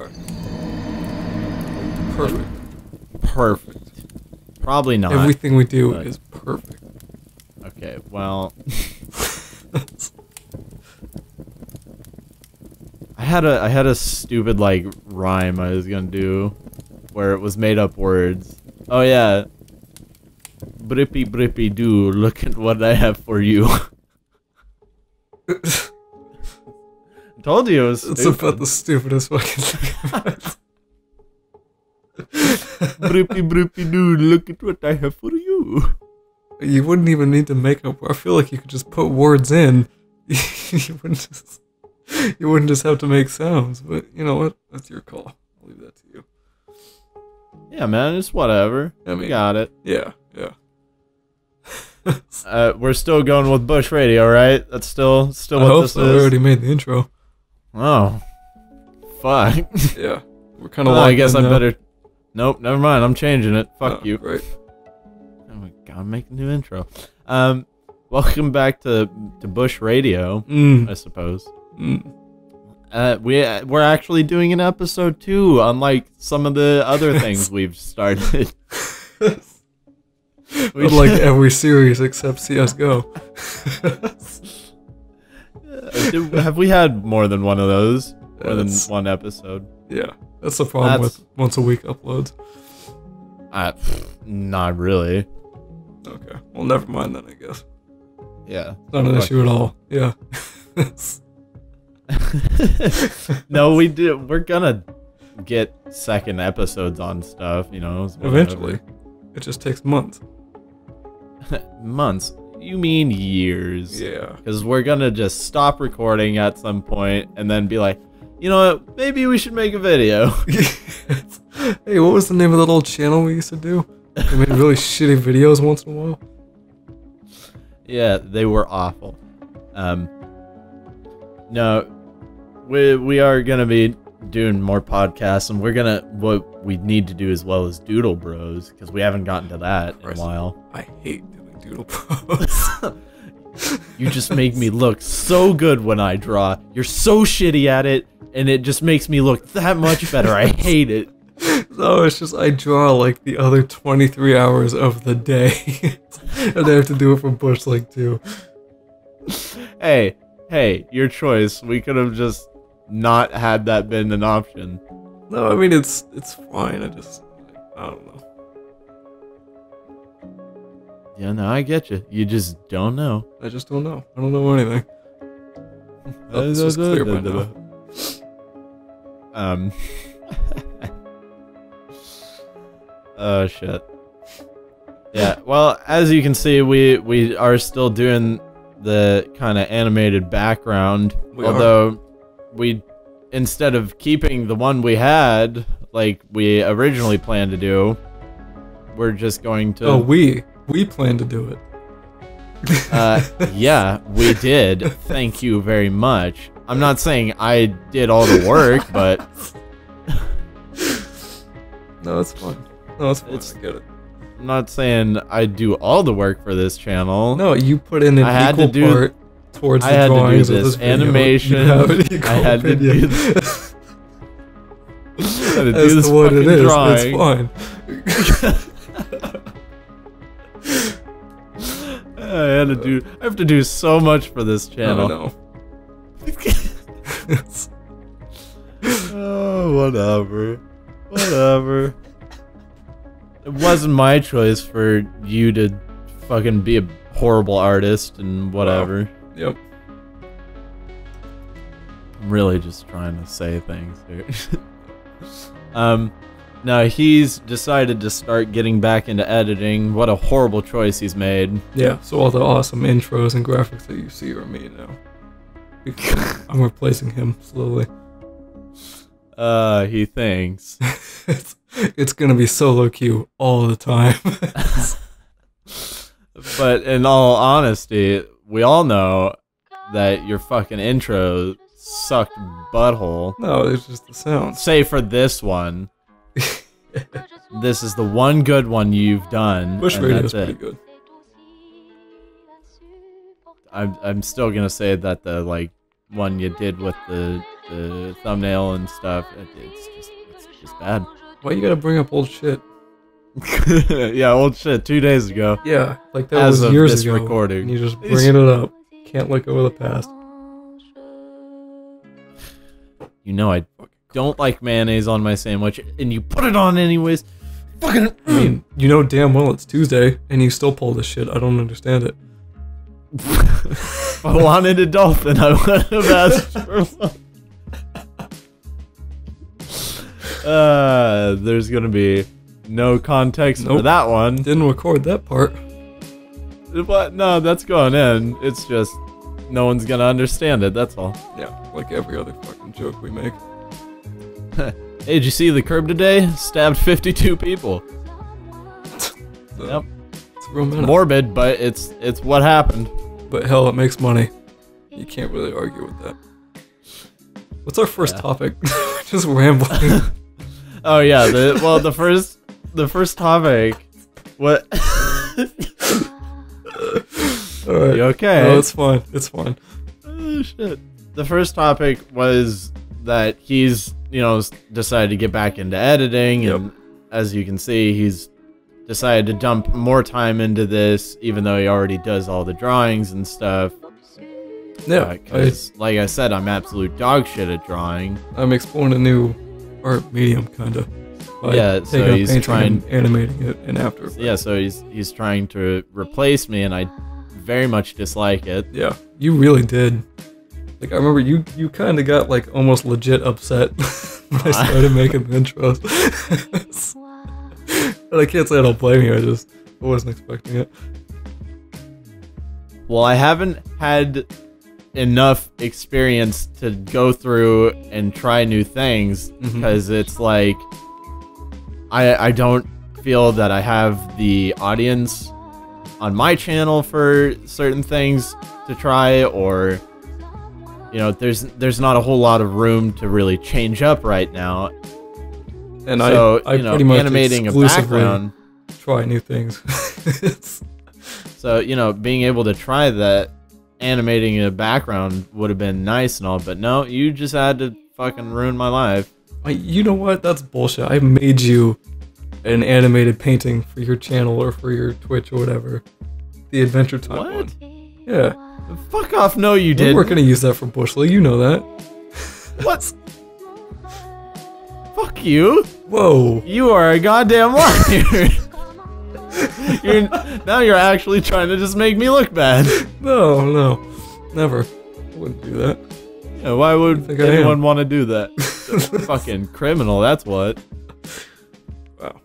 Alright. Perfect. Perfect. Probably not. Everything we do but- is perfect. Okay, well. I had a I had a stupid like rhyme I was gonna do, where it was made up words. Oh yeah. Brippy brippy do. look at what I have for you. Told you it was It's about the stupidest fucking thing. brippy brippy doo, look at what I have for you. you wouldn't even need to make up. I feel like you could just put words in. you wouldn't just. You wouldn't just have to make sounds. But you know what? That's your call. I'll leave that to you. Yeah, man, it's whatever. I mean- got it. Yeah, yeah. Uh, we're still going with Bush Radio, right? That's still still I what hope this so. I is. already made the intro. Oh, fuck. Yeah, we're kind of. Well, I guess I better. Nope, never mind. I'm changing it. Fuck you. Right. Oh my god, make a new intro. Um, welcome back to to Bush Radio, Mm, I suppose. mm. Uh, we we're actually doing an episode two, unlike some of the other things we've started. We like every series except CS:GO. Have we had more than one of those? More than That's- one episode? Yeah, that's the problem That's- with once a week uploads. Uh, pff, not really. Okay, well, never mind then. I guess Yeah. not an Fuck. issue at all. Yeah. no, we do. We're gonna get second episodes on stuff. You know, whatever. Eventually, it just takes months. months. You mean years? Yeah. Because we're gonna just stop recording at some point and then be like, you know what? Maybe we should make a video. hey, what was the name of that old channel we used to do? We made really shitty videos once in a while. yeah, they were awful. Um. No, we we are gonna be doing more podcasts, and we're gonna what we need to do as well as Doodle Bros because we haven't gotten to that in a while. I hate Doodle Bros. You just make me look so good when I draw. You're so shitty at it, and it just makes me look that much better. I hate it. no, it's just I draw like the other 23 hours of the day. and I have to do it for Bush too. Hey, hey, your choice. We could have just not had that been an option. No, I mean it's it's fine. I just I don't know. Yeah, no, I get you. You just don't know. I just don't know. I don't know anything. Oh, this is clear by now. Um. oh shit. Yeah. Well, as you can see, we we are still doing the kind of animated background, We are. although we instead of keeping the one we had like we originally planned to do, we're just going to. Oh, we we plan to do it. Uh, yeah, we did. Thank you very much. I'm not saying I did all the work, but No, it's fine. No, it's fine. It's- I get it. I'm not saying I do all the work for this channel. No, you put in an I had to equal do- part towards I the had to do drawings of this this video. animation. You I had to do this- I had to do As this what it fucking drawing. it's fine. Had to do. I have to do so much for this channel. no. oh, whatever. Whatever. it wasn't my choice for you to fucking be a horrible artist and whatever. Yep. I'm really just trying to say things here. um, now he's decided to start getting back into editing. What a horrible choice he's made. Yeah, so all the awesome intros and graphics that you see are me now. I'm replacing him slowly. Uh, he thinks. it's, it's gonna be solo queue all the time. but in all honesty, we all know that your fucking intro sucked butthole. no, it's just the sounds. Say for this one, this is the one good one you've done. Bush Radio is that's pretty it. good. I'm I'm still gonna say that the like one you did with the the thumbnail and stuff. It, it's just it's just bad. Why you gotta bring up old shit? yeah, old shit. Two days ago. Yeah, like that As was of years ago. recording. You just bringing it up. Can't let go of the past. You know I don't like mayonnaise on my sandwich, and you put it on anyways. Fucking. I mean, you know damn well it's Tuesday, and you still pull this shit. I don't understand it. I wanted a dolphin, I would have asked for one. Uh, there's gonna be no context for that one. Didn't record that part. But no, that's going in. It's just no one's gonna understand it. That's all. Yeah, like every other fucking joke we make. Hey, did you see the curb today? Stabbed 52 people. So, Yep. It's. Morbid, but it's it's what happened. But hell, it makes money. You can't really argue with that. What's our first Yeah. topic? Just rambling. Oh yeah, the well the first the first topic. What? Alright. You okay? No, it's fine. It's fine. Oh shit. The first topic was that he's, you know, decided to get back into editing Yep. and as you can see, he's decided to dump more time into this even though he already does all the drawings and stuff. Yeah, Because, like I said, I'm absolute dog shit at drawing. I'm exploring a new art medium, kind of. Yeah, so he's trying- and animating it in After Effects. Yeah, so he's he's trying to replace me, and I very much dislike it. Yeah, you really did. Like I remember you you kind of got like almost legit upset when I started making the intros. and I can't say I don't blame you. I just I wasn't expecting it. Well, I haven't had enough experience to go through and try new things mm-hmm. because it's like I I don't feel that I have the audience on my channel for certain things to try or you know there's there's not a whole lot of room to really change up right now And so I I you know pretty much animating a background try new things. So, you know, being able to try that animating a background would have been nice and all, but no, you just had to fucking ruin my life. You know what? That's bullshit. I made you an animated painting for your channel or for your Twitch or whatever. The Adventure Time What? one. Yeah. Fuck off, no, you We did. weren't gonna use that for Bush League. You know that. What? Fuck you. Whoa. You are a goddamn liar. you're, now you're actually trying to just make me look bad. No, no, never. I wouldn't do that. Yeah, why would think I am? anyone want to do that? fucking criminal, that's what. Wow.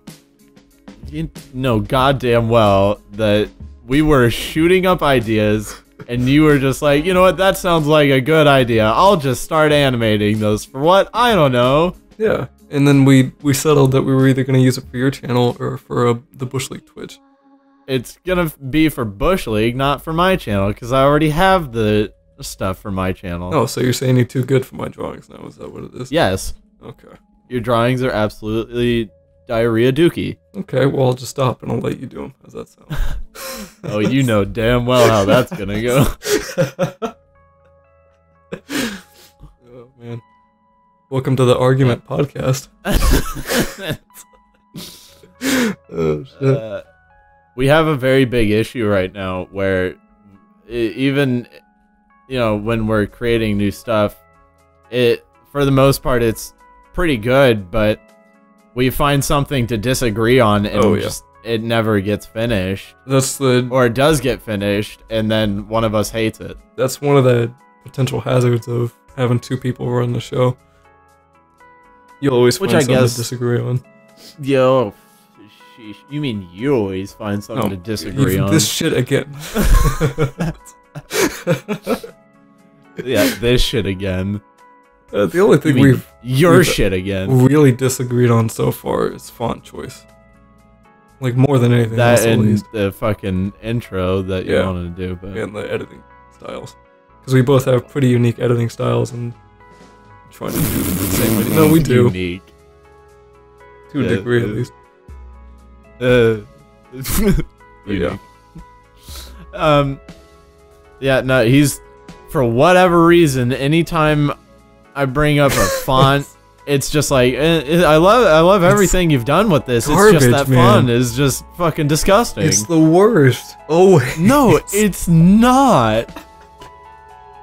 You know goddamn well that we were shooting up ideas and you were just like, you know what, that sounds like a good idea. I'll just start animating those for what? I don't know. Yeah. And then we we settled that we were either gonna use it for your channel or for uh, the Bush League Twitch. It's gonna be for Bush League, not for my channel, because I already have the stuff for my channel. Oh, so you're saying you're too good for my drawings now? Is that what it is? Yes, Okay. your drawings are absolutely diarrhea dookie. Okay. Well, I'll just stop and I'll let you do them. How's that sound? Oh, you know damn well how that's gonna go. oh man. Welcome to the Argument Podcast. oh shit. Uh, we have a very big issue right now where even you know when we're creating new stuff it for the most part it's pretty good but we find something to disagree on and Oh, yeah. just, it never gets finished That's the or it does get finished and then one of us hates it that's one of the potential hazards of having two people run the show. You'll always Which find I something guess- to disagree on. yo sheesh. you mean you always find something to disagree on This shit again. yeah this shit again Uh, the only thing we've your we've- shit again really disagreed on so far is font choice. Like more than anything that else, at and least, the fucking intro that you Yeah. wanted to do, but and the editing styles, because we both have pretty unique editing styles and trying to do the same. Way. No, we do Unique. to a Yeah, degree at least. Uh, Yeah. Um, yeah, no, he's for whatever reason. Anytime I bring up a font. It's just like eh, eh, I love I love everything you've done with this. it's just that man. font is just fucking disgusting. It's the worst. Oh no, it's not.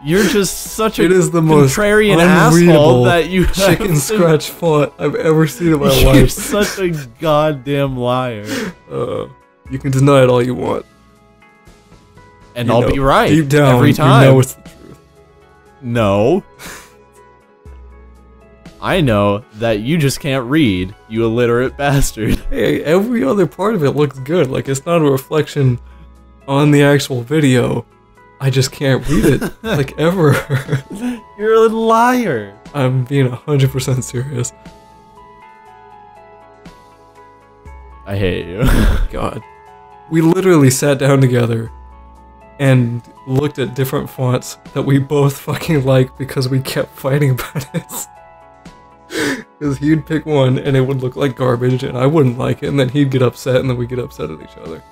You're just such a It is the contrarian unreadable asshole that you have chicken to- scratch font I've ever seen in my You're life. such a goddamn liar. Uh, you can deny it all you want. And You I'll know, be right Deep down, every time. you know it's the truth. No. I know that you just can't read, you illiterate bastard. Hey, every other part of it looks good. Like it's not a reflection on the actual video. I just can't read it like ever. You're a liar. I'm being hundred percent serious. I hate you. God, we literally sat down together and looked at different fonts that we both fucking like because we kept fighting about it. Because he'd pick one and it would look like garbage and I wouldn't like it, and then he'd get upset and then we'd get upset at each other.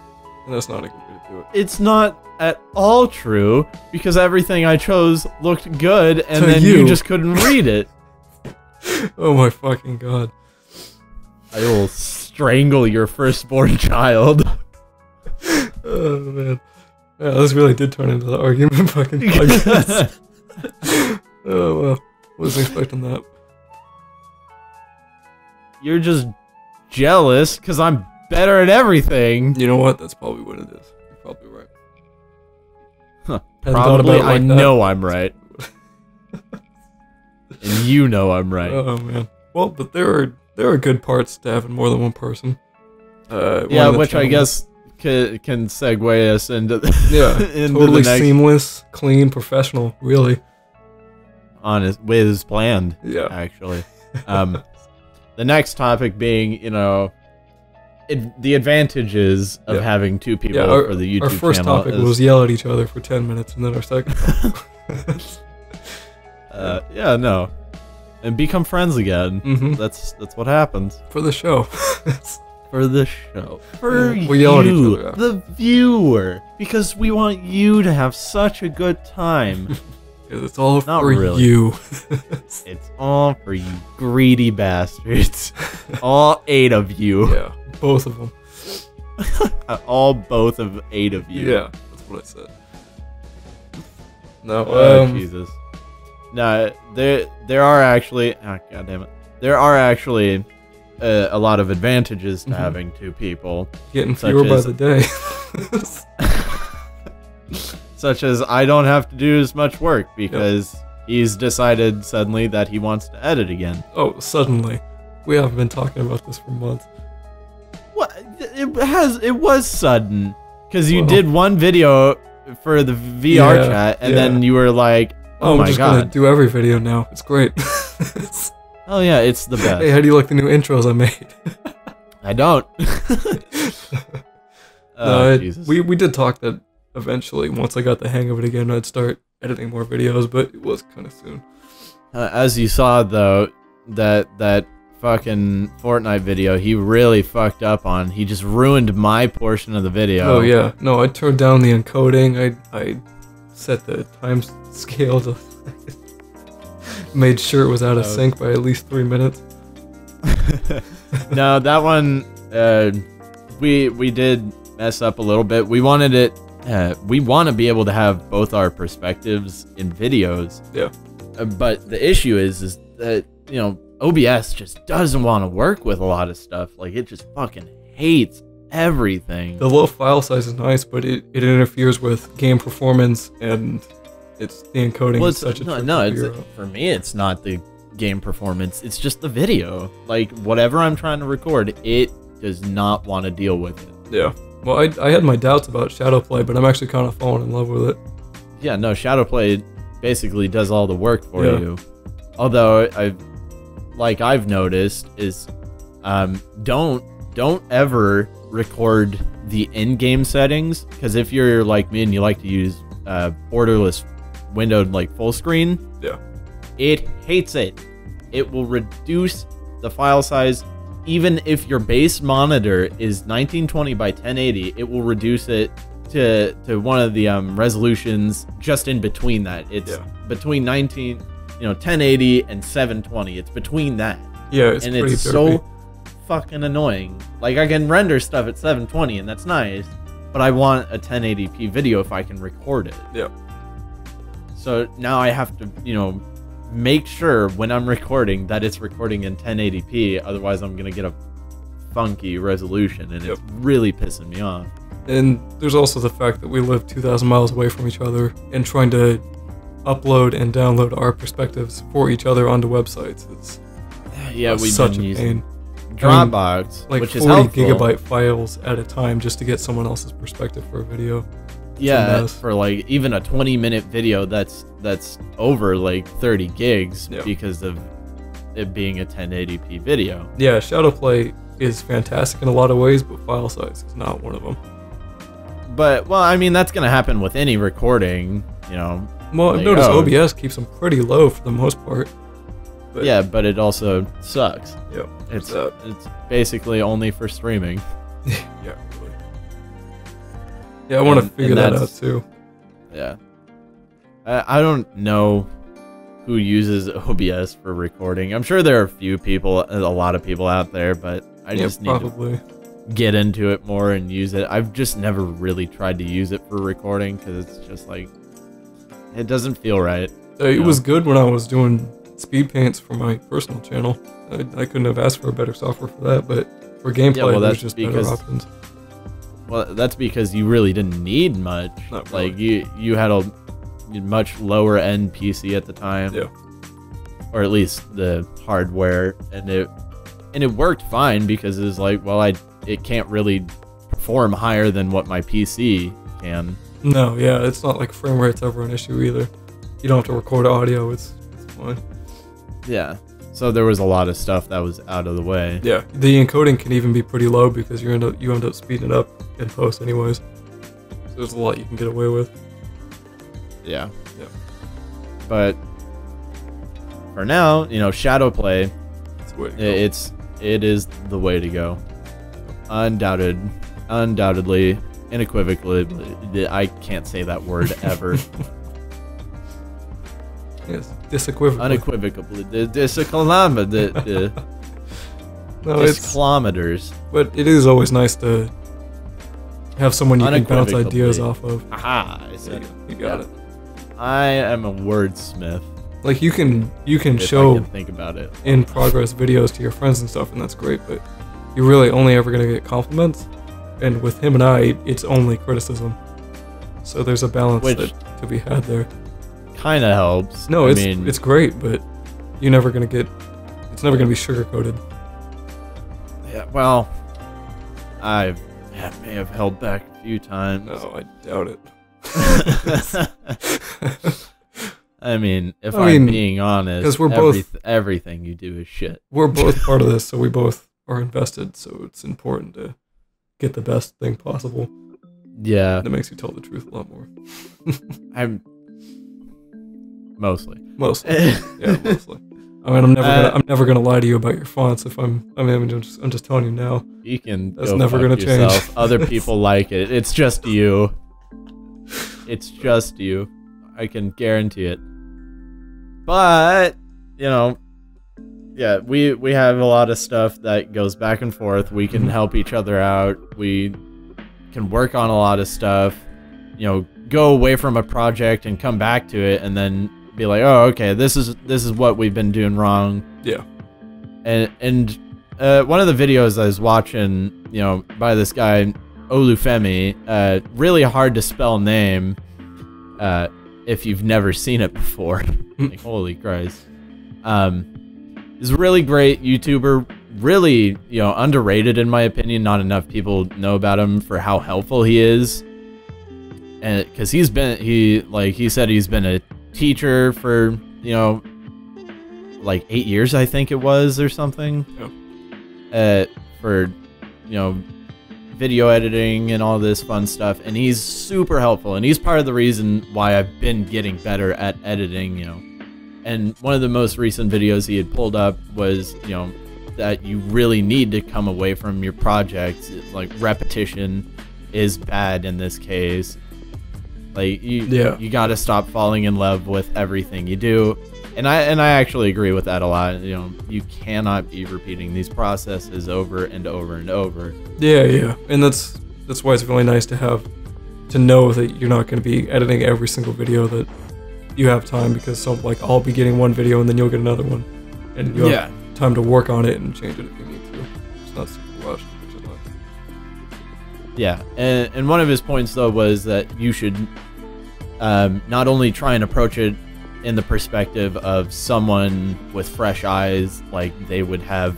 And that's not a good way to do it. it's not at all true because everything I chose looked good and To then you. you. just couldn't read it. Oh my fucking god. I will strangle your firstborn child. Oh man. Yeah, this really did turn into the argument fucking podcast. oh well. Wasn't expecting that. You're just jealous because I'm better at everything. You know what? That's probably what it is. You're probably right. Huh, Probably, I like that. know I'm right. and you know I'm right. Oh man. Well, but there are there are good parts to having more than one person. Uh, yeah, which I guess can, can segue us into Yeah, into totally seamless, clean, professional. Really. Honest, his with planned Yeah. actually. Um, the next topic being, you know, it, the advantages of Yeah. having two people Yeah, our, for the YouTube our first channel. topic is- was yell at each other for ten minutes, and then our second. uh, yeah, no, and become friends again. hmm That's that's what happens For the show. for the show. For Yeah, we yell at each you, other, the viewer, because we want you to have such a good time. 'Cause it's all Not for really. you. it's all for you greedy bastards. all eight of you. yeah, both of them. All both of eight of you. Yeah, that's what I said. No, Oh um, Jesus. No, there there are actually. Oh, God damn it. There are actually uh, a lot of advantages to Mhm. having two people, getting fewer by the day. Such as I don't have to do as much work because he's decided suddenly that he wants to edit again. oh, suddenly. We haven't been talking about this for months. What? It has. It was sudden because you Well- did one video for the VR Yeah, chat, and yeah. then you were like, "Oh, I'm my just gonna god! do every video now. It's great. Oh yeah, it's the best." hey, how do you like the new intros I made? I don't. oh no, it- we we did talk that eventually, once I got the hang of it again, I'd start editing more videos, but it was kind of soon. Uh, as you saw though, that that fucking Fortnite video, he really fucked up on. He just ruined my portion of the video. Oh yeah, no, I turned down the encoding. I I set the time scale to made sure it was out of Oh. sync by at least three minutes. no, that one, uh, we we did mess up a little bit. We wanted it. Uh, we want to be able to have both our perspectives in videos. Yeah. Uh, but the issue is, is that you know OBS just doesn't want to work with a lot of stuff. Like it just fucking hates everything. The low file size is nice, but it, it interferes with game performance and it's the encoding well, it's, such a no, no, it's, for me, it's not the game performance. It's just the video. Like whatever I'm trying to record, it does not want to deal with it. Yeah. Well, I, I had my doubts about Shadowplay, but I'm actually kind of falling in love with it. Yeah, no, Shadowplay basically does all the work for Yeah. you. Although I, like I've noticed, is um, don't don't ever record the in-game settings because if you're like me and you like to use uh, borderless windowed like full screen, Yeah. it hates it. It will reduce the file size. Even if your base monitor is 1920 by 1080, it will reduce it to to one of the um, resolutions just in between that. It's Yeah. between 19 you know 1080 and 720. It's between that, Yeah, it's and it's derpy. so fucking annoying. Like I can render stuff at 720, and that's nice, but I want a 1080p video if I can record it. Yeah. So now I have to, you know, make sure when I'm recording that it's recording in 1080p. Otherwise, I'm gonna get a funky resolution, and it's really pissing me off. And there's also the fact that we live 2,000 miles away from each other and trying to upload and download our perspectives for each other onto websites. It's Yeah, we've such been a using pain. Dropbox, Like which is 40 helpful. gigabyte files at a time just to get someone else's perspective for a video. Yeah, for like even a 20 minute video that's that's over like 30 gigs Yeah. because of it being a 1080p video. Yeah, Shadowplay is fantastic in a lot of ways, but file size is not one of them. But well, I mean that's gonna happen with any recording, you know. Well, I've noticed oh. OBS keeps them pretty low for the most part. But- yeah, but it also sucks. Yep. It's it's basically only for streaming. yeah. Yeah, I want to figure that out too. Yeah. I, I don't know who uses OBS for recording. I'm sure there are a few people, a lot of people out there, but I yeah, just need to get into it more and use it. I've just never really tried to use it for recording because it's just like it doesn't feel right. Uh, it Yeah. was good when I was doing speed paints for my personal channel. I, I couldn't have asked for a better software for that, but for gameplay, well, there's just because- better options. Well, that's because you really didn't need much. Really. Like you, you had a much lower end PC at the time. Yeah. Or at least the hardware, and it and it worked fine because it was like, well, I it can't really perform higher than what my PC can. No, yeah, it's not like frame rate's ever an issue either. You don't have to record audio. It's it's fine. Yeah. So there was a lot of stuff that was out of the way. Yeah, the encoding can even be pretty low because you end up you end up speeding it up in post anyways. So there's a lot you can get away with. Yeah. Yeah. But for now, you know, shadow play, That's the way to go. it's it is the way to go. Undoubted, undoubtedly, unequivocally. I can't say that word ever. yes, disequivocally. Unequivocally, the disclama, the, the no, it's kilometers. but it is always nice to have someone you can bounce ideas off of. Aha! I said you, you got Yeah. it. I am a wordsmith. Like you can you can If show can think about it. in progress videos to your friends and stuff, and that's great. But you're really only ever gonna get compliments, and with him and I, it's only criticism. So there's a balance Which- that to be had there. Kind of helps. No, I it's mean, it's great, but you're never gonna get. It's never gonna be sugar coated. Yeah, well, I may have held back a few times. No, I doubt it. I mean, if I I'm mean, being honest, 'cause we're both- everything you do is shit. We're both part of this, so we both are invested. So it's important to get the best thing possible. Yeah, That makes you tell the truth a lot more. I'm mostly. Mostly, yeah, mostly. I mean, I'm never Uh, gonna, I'm never gonna lie to you about your fonts. If I'm, I mean, I'm just, I'm just telling you now. You can That's go never fuck gonna change. yourself. Other people like it. It's just you. It's just you. I can guarantee it. But you know, yeah, we we have a lot of stuff that goes back and forth. We can Mhm. help each other out. We can work on a lot of stuff. You know, go away from a project and come back to it, and then be like, oh, okay, this is this is what we've been doing wrong Yeah, and and uh, one of the videos I was watching, you know, by this guy Olufemi, uh, really hard to spell name, uh, if you've never seen it before. like holy Christ, um, he's a really great YouTuber. Really, you know, underrated in my opinion. Not enough people know about him for how helpful he is, and because he's been he like he said he's been a teacher for you know like eight years, I think it was, or something. Uh, for you know, video editing and all this fun stuff, and he's super helpful, and he's part of the reason why I've been getting better at editing. You know, and one of the most recent videos he had pulled up was you know that you really need to come away from your projects. Like repetition is bad in this case. Like you, Yeah. you got to stop falling in love with everything you do. And I and I actually agree with that a lot. You know, you cannot be repeating these processes over and over and over. Yeah, yeah, and that's that's why it's really nice to have to know that you're not going to be editing every single video that you have time because so like I'll be getting one video and then you'll get another one, and you'll have time to work on it and change it if you need to. It's not super Yeah, and, and one of his points though was that you should um, not only try and approach it in the perspective of someone with fresh eyes, like they would have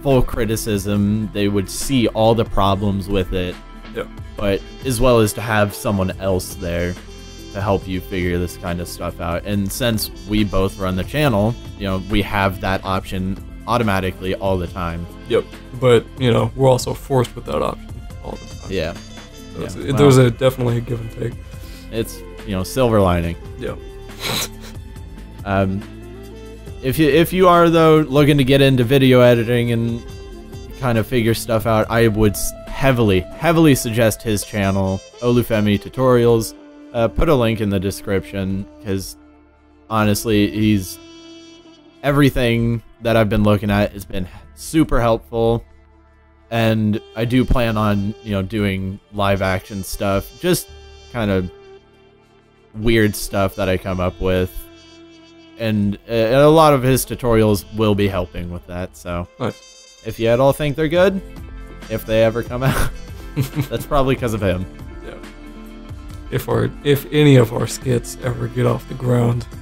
full criticism, they would see all the problems with it, Yeah. but as well as to have someone else there to help you figure this kind of stuff out. And since we both run the channel, you know, we have that option automatically all the time. Yep. But you know we're also forced with that option all the time. Yeah, So yeah, it- there's well- a definitely a give and take. it's, you know, silver lining. Yeah. Um, if you if you are though looking to get into video editing and kind of figure stuff out, I would heavily heavily suggest his channel, Olufemi Tutorials. Uh, put a link in the description because honestly, he's everything that I've been looking at has been super helpful. And I do plan on, you know, doing live action stuff, just kind of weird stuff that I come up with and uh, a lot of his tutorials will be helping with that. So Nice. if you at all think they're good, if they ever come out, that's probably because of him. Yeah. If our if any of our skits ever get off the ground.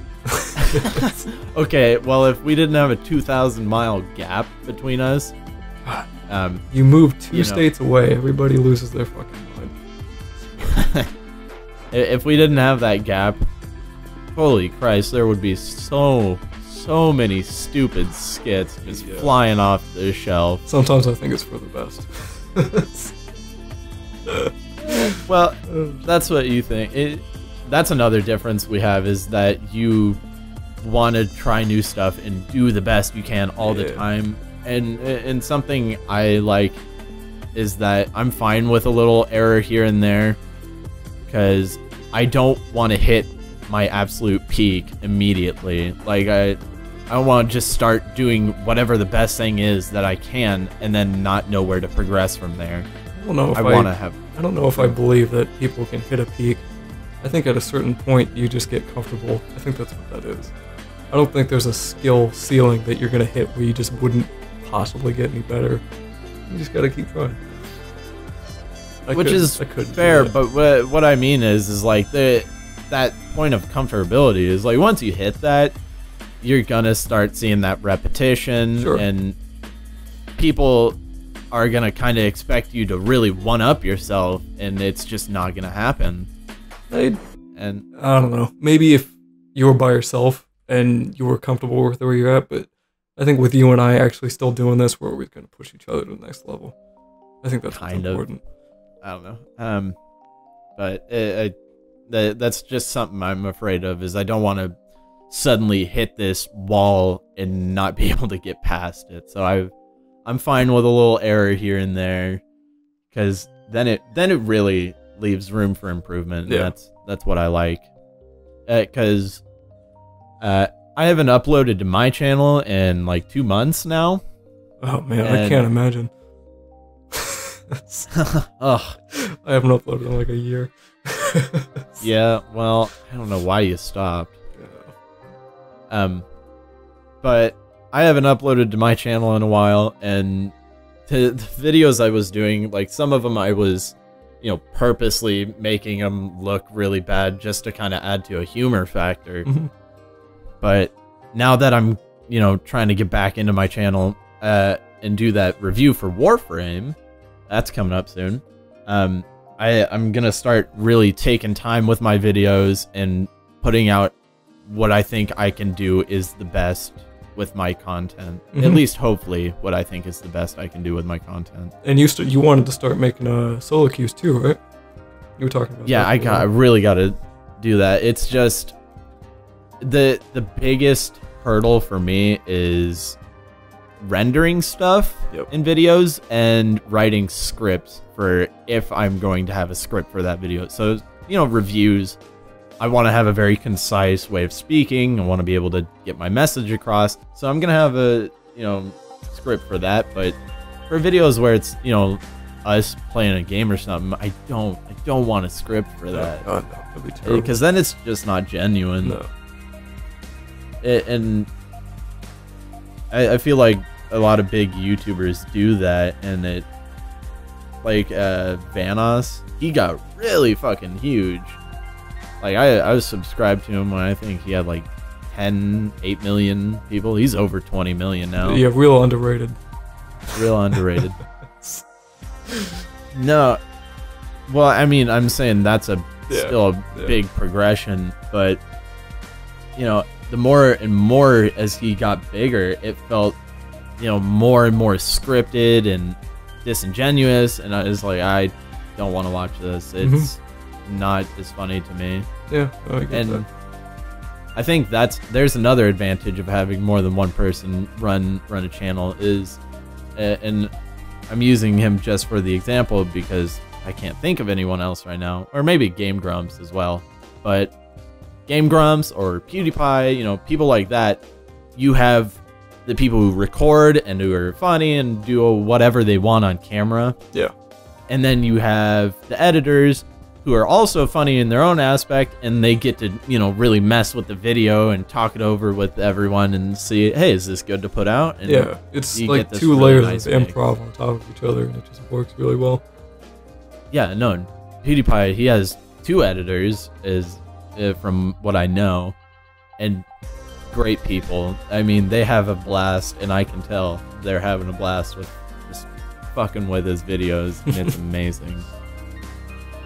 Okay, well if we didn't have a 2,000 mile gap between us, um, You move two You know. states away, everybody loses their fucking mind. if we didn't have that gap, holy Christ, there would be so so many stupid skits just Yeah. flying off the shelf. Sometimes I think it's for the best. Well, that's what you think. It, that's another difference we have is that you want to try new stuff and do the best you can all the time. And and something I like is that I'm fine with a little error here and there cuz I don't want to hit my absolute peak immediately. Like I I don't want to just start doing whatever the best thing is that I can and then not know where to progress from there. I don't know if I I, want to have I don't know if I believe that people can hit a peak. I think at a certain point you just get comfortable. I think that's what that is. I don't think there's a skill ceiling that you're gonna hit where you just wouldn't possibly get any better. You just gotta keep trying. I which could- is I fair but what, what i mean is is like the that point of comfortability is like once you hit that you're gonna start seeing that repetition Sure. and people are gonna kind of expect you to really one up yourself and it's just not gonna happen I, and I don't know. Maybe if you were by yourself and you were comfortable with where you're at, but I think with you and I actually still doing this, where we're always going to push each other to the next level. I think that's Kind of. important. i don't know um but it, I, that, that's just something i'm afraid of is i don't want to suddenly hit this wall and not be able to get past it so i i'm fine with a little error here and there because then it then it really leaves room for improvement and Yeah. that's that's what i like because uh, i haven't uploaded to my channel in like two months now Oh man, I can't imagine. Ugh. I haven't uploaded in like a year. yeah well i don't know why you stopped Um, but I haven't uploaded to my channel in a while, and the, the videos I was doing, like some of them, I was, you know, purposely making them look really bad just to kind of add to a humor factor. But now that I'm, you know, trying to get back into my channel uh, and do that review for Warframe, that's coming up soon. Um, I I'm gonna start really taking time with my videos and putting out what I think I can do is the best with my content. At Mhm. least, hopefully, what I think is the best I can do with my content. And you st- you wanted to start making uh, solo cues too, right? You were talking about. Yeah, that I got. I really got to do that. It's just the the biggest hurdle for me is rendering stuff Yep. in videos and writing scripts for if I'm going to have a script for that video. So you know, reviews, I want to have a very concise way of speaking. I want to be able to get my message across. So I'm gonna have a you know script for that. But for videos where it's you know us playing a game or something, I don't I don't want a script for that No, no, that'd be terrible. because then it's just not genuine. no. And I, I feel like a lot of big YouTubers do that, and it like uh, Vanoss, he got really fucking huge. Like I, I was subscribed to him when I think he had like 10, 8 million people. He's over 20 million now. Yeah, real underrated. Real underrated. no, well, I mean, I'm saying that's a Yeah, still a yeah. big progression, but you know, the more and more as he got bigger, it felt you know more and more scripted and disingenuous, and I was like, I don't want to watch this. Mm-hmm. It's not as funny to me, Yeah, I and. that. I think that's there's another advantage of having more than one person run run a channel is, and I'm using him just for the example because I can't think of anyone else right now, or maybe Game Grumps as well. But Game Grumps or PewDiePie, you know, people like that, you have the people who record and who are funny and do whatever they want on camera, Yeah. and then you have the editors who are also funny in their own aspect and they get to you know really mess with the video and talk it over with everyone and see hey is this good to put out and Yeah, it's like two really layers nice of improv on top of each other, and it just works really well. yeah no pewdiepie he has two editors is uh, from what i know and great people. I mean they have a blast and i can tell they're having a blast with just fucking with his videos and it's amazing.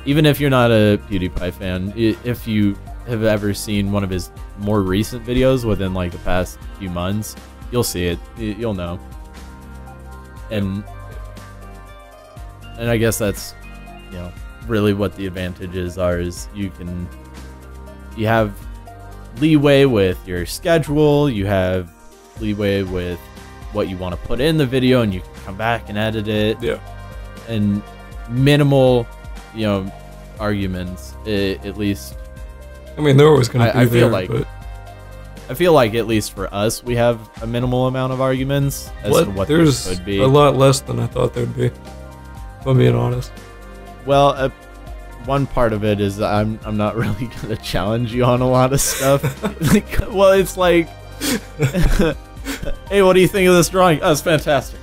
Even if you're not a pewdiepie fan if you have ever seen one of his more recent videos within like the past few months you'll see it. You'll know. And and i guess that's you know really what the advantages are is you can you have leeway with your schedule you have leeway with what you want to put in the video and you can come back and edit it Yeah, and minimal you know arguments i at least I mean they're always gonna be I there, feel like but i feel like at least for us we have a minimal amount of arguments as what, to what there there's could be a lot less than I thought there'd be. If I'm being honest. Well, uh, one part of it is I'm I'm not really gonna challenge you on a lot of stuff. Like, well, it's like, hey, what do you think of this drawing? Oh, it's fantastic.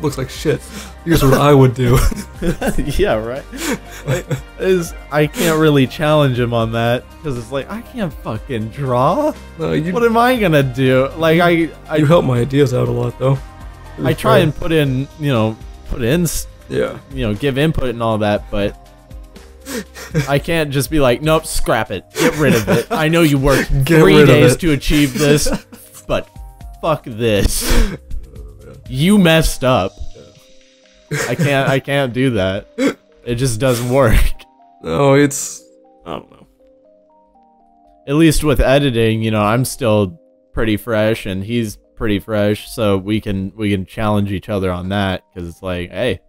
Looks like shit. Here's what I would do. yeah, right. Like, is I can't really challenge him on that because it's like I can't fucking draw. no, you, What am I gonna do? Like I I, you help my ideas out a lot though. I try and put in you know put in yeah. you know give input and all that, but. I can't just be like, nope, scrap it, get rid of it. I know you worked Get three rid of days it. to achieve this, but fuck this. You messed up. I can't. I can't do that. It just doesn't work. No, it's I don't know. At least with editing, you know, I'm still pretty fresh, and he's pretty fresh, so we can we can challenge each other on that because it's like, hey,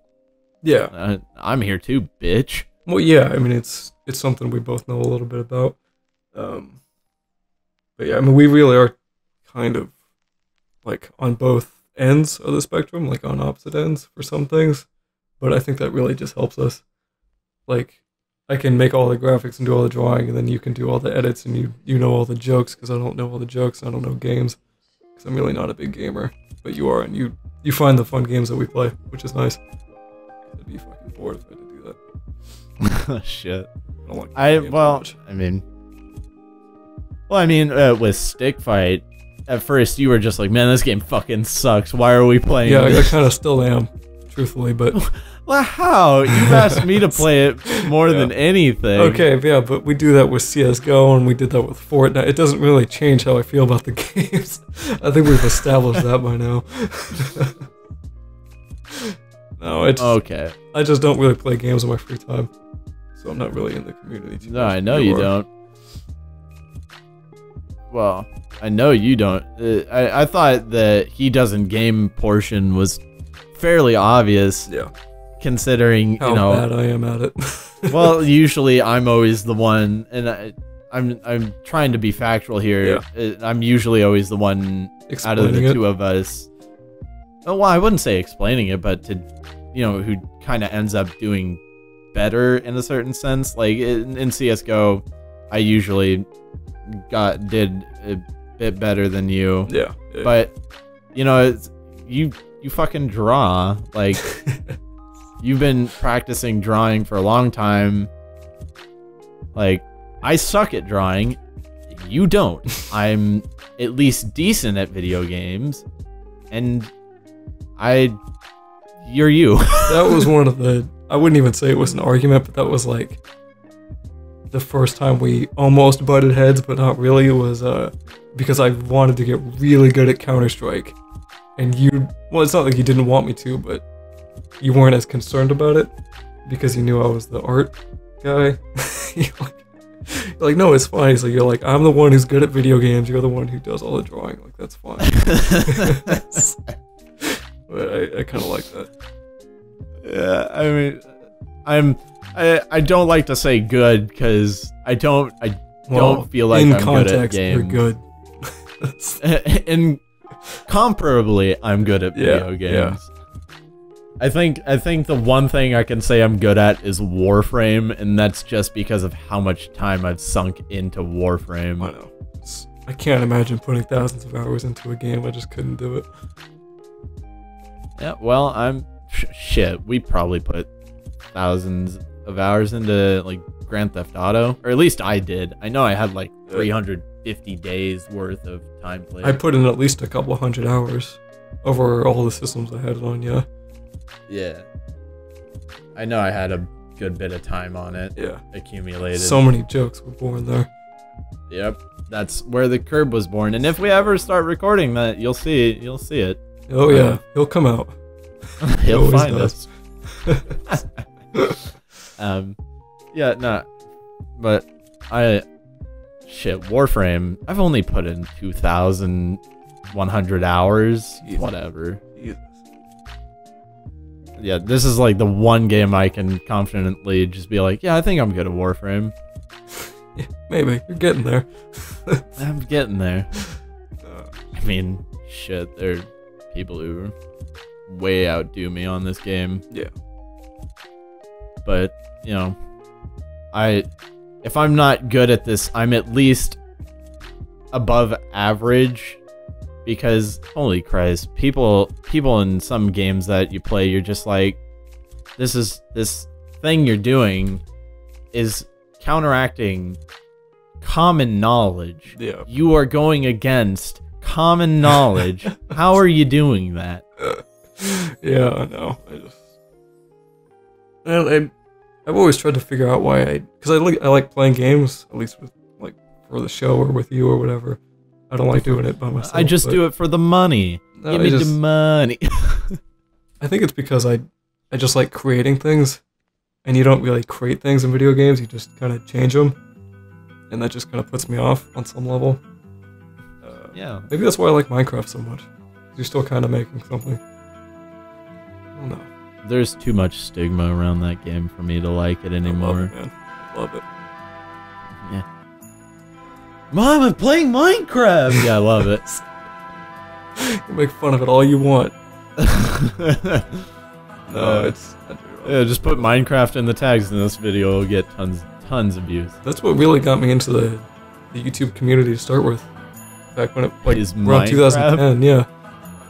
Yeah. uh, I'm here too, bitch. Well, yeah. I mean, it's it's something we both know a little bit about. Um, but yeah, I mean, we really are kind of like on both ends of the spectrum, like on opposite ends for some things. But I think that really just helps us. Like, I can make all the graphics and do all the drawing, and then you can do all the edits, and you you know all the jokes because I don't know all the jokes. I don't know games because I'm really not a big gamer, but you are, and you you find the fun games that we play, which is nice. I'd be fucking bored if I that. Shit. I like I well, much. I mean, well, I mean, uh, with Stick Fight, at first you were just like, man, this game fucking sucks. Why are we playing? yeah, I, I kind of still am, truthfully, but Well, how? You've asked me to play it more Yeah. than anything. okay, yeah, but we do that with CS:GO and we did that with Fortnite. It doesn't really change how I feel about the games. I think we've established that by now. no, it's Okay. I just don't really play games in my free time, so I'm not really in the community. Too No, much. I know you are. don't. Well, I know you don't. Uh, I I thought that he doesn't game portion was fairly obvious, Yeah, considering how you know. bad I am at it. well, usually I'm always the one, and I, I'm I'm trying to be factual here. Uh, I'm usually always the one out of the it. two of us. Oh, well, I wouldn't say explaining it, but to, you know, who kind of ends up doing better in a certain sense. Like in, in CS:GO, I usually got did a bit better than you, Yeah. yeah. but you know, it's, you you fucking draw like you've been practicing drawing for a long time. Like, I suck at drawing. You don't. I'm at least decent at video games. And I. You're you. that was one of the I wouldn't even say it was an argument, but that was like the first time we almost butted heads, but not really. It was uh because I wanted to get really good at Counter Strike, and you well, it's not like you didn't want me to, but you weren't as concerned about it because you knew I was the art guy. you're, like, you're like, no, it's fine. So you're like, I'm the one who's good at video games. You're the one who does all the drawing. Like that's fine. but I, I kind of like that. Yeah, I mean, I'm. I, I don't like to say good because I don't. I don't feel like in I'm context, good at games. you're good. And comparably i'm good at Yeah, video yeah. games i think i think the one thing i can say i'm good at is warframe and that's just because of how much time i've sunk into Warframe. I know. It's- I can't imagine putting thousands of hours into a game. I just couldn't do it. yeah well i'm shit we probably put thousands of hours into like grand theft auto or at least i did i know i had like 350 days worth of time played I put in at least a couple hundred hours over all the systems I had it on. Yeah, yeah i know i had a good bit of time on it yeah. accumulated So many jokes were born there. Yep, that's where the curb was born. And if we ever start recording that, you'll see you'll see it. Oh yeah, he'll come out. He'll find does. us. um, yeah, no, but I shit Warframe. I've only put in two thousand one hundred hours. Jesus. Whatever. Jesus. Yeah, this is like the one game I can confidently just be like, yeah, I think I'm good at Warframe. Yeah, maybe you're getting there. I'm getting there. Uh, I mean, shit, there are people who way outdo me on this game. Yeah. But, you know, I if I'm not good at this, I'm at least above average because holy Christ, people people in some games that you play, you're just like this is this thing you're doing is counteracting common knowledge yeah. you are going against common knowledge. How are you doing that? yeah, I know. I just, and I, I've always tried to figure out why I, because I like I like playing games at least with like for the show or with you or whatever. I don't like doing it by myself. I just do it for the money. No, Give I me just- the money. I think it's because I, I just like creating things, and you don't really create things in video games. You just kind of change them, and that just kind of puts me off on some level. Uh, yeah. maybe that's why I like Minecraft so much. You're still kind of making something. I don't know. There's too much stigma around that game for me to like it I love anymore. it, man. Love it. Yeah. Mom, I'm playing Minecraft. yeah, I love it. You make fun of it all you want. no, No, it's. I do love it. yeah, just put Minecraft in the tags, and this video will get tons, tons of views. That's what really got me into the, the YouTube community to start with. Back when it like Is around Minecraft? 2010, yeah.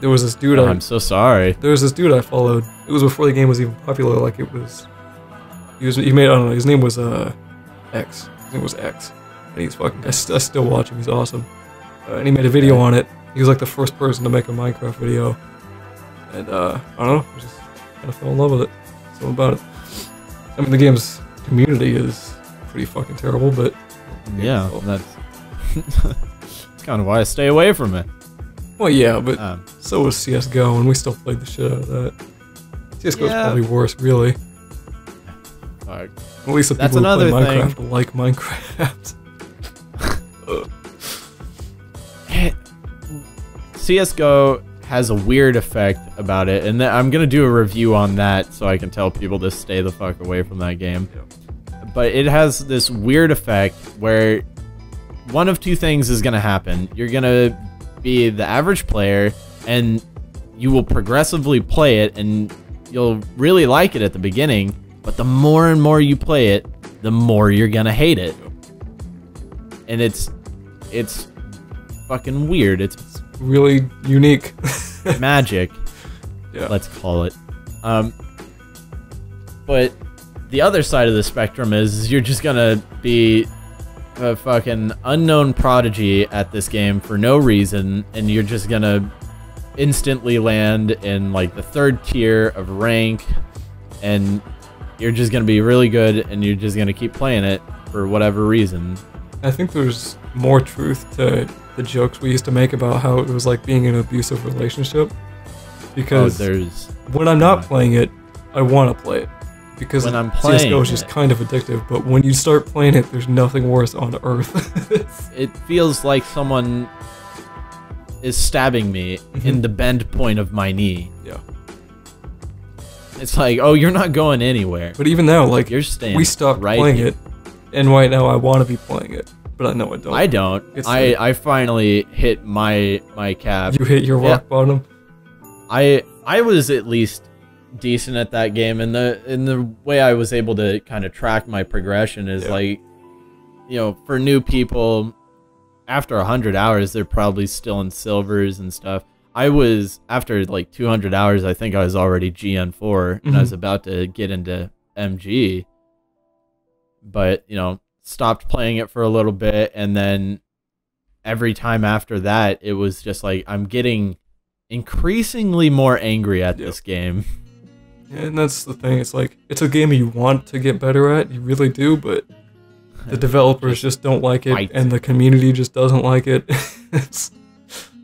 There was this dude Oh, I I'm so sorry. there was this dude I followed. It was before the game was even popular. Like it was, he was he made I don't know. His name was uh X. His name was X, and he's fucking. I, st- I still watch him. He's awesome. Uh, and he made a video on it. He was like the first person to make a Minecraft video, and uh I don't know. I just kind of fell in love with it. Something about it. I mean, the game's community is pretty fucking terrible, but Yeah, that's that's kind of why I stay away from it. well, yeah, but Um, so was CS:GO, and we still played the shit out of that. CS:GO is Yeah. probably worse, really. fuck. At least the That's people who play thing. Minecraft like Minecraft. CS:GO has a weird effect about it, and th- I'm gonna do a review on that so I can tell people to stay the fuck away from that game. but it has this weird effect where one of two things is going to happen. You're going to be the average player and you will progressively play it and you'll really like it at the beginning, but the more and more you play it, the more you're going to hate it. And it's it's fucking weird. It's Really unique. magic yeah. let's call it. Um, but the other side of the spectrum is you're just gonna be a fucking unknown prodigy at this game for no reason, and you're just gonna instantly land in like the third tier of rank, and you're just gonna be really good, and you're just gonna keep playing it for whatever reason. I think there's more truth to the jokes we used to make about how it was like being in an abusive relationship. Oh, Because there's when I'm not playing it, I want to play it. Because When I'm CSGO is just kind of addictive, but when you start playing it, there's nothing worse on earth. It feels like someone is stabbing me mm-hmm. in the bend point of my knee. yeah. It's like, oh, you're not going anywhere. But even now, like You're staying. we stopped right playing here. it, and right now I want to be playing it, but I know I don't. I don't. It's I like- I finally hit my my cap. you hit your Yeah. rock bottom. I I was at least decent at that game, and the in the way I was able to kind of track my progression is Yeah. like, you know, for new people, after hundred hours, they're probably still in silvers and stuff. I was after like 200 hours. I think I was already GN4, and I was mm-hmm. about to get into MG. But you know, stopped playing it for a little bit, and then every time after that, it was just like I'm getting increasingly more angry at Yep. this game. And that's the thing. It's like it's a game you want to get better at. You really do, but the developers just don't like it, Fight. and the community just doesn't like it. it's,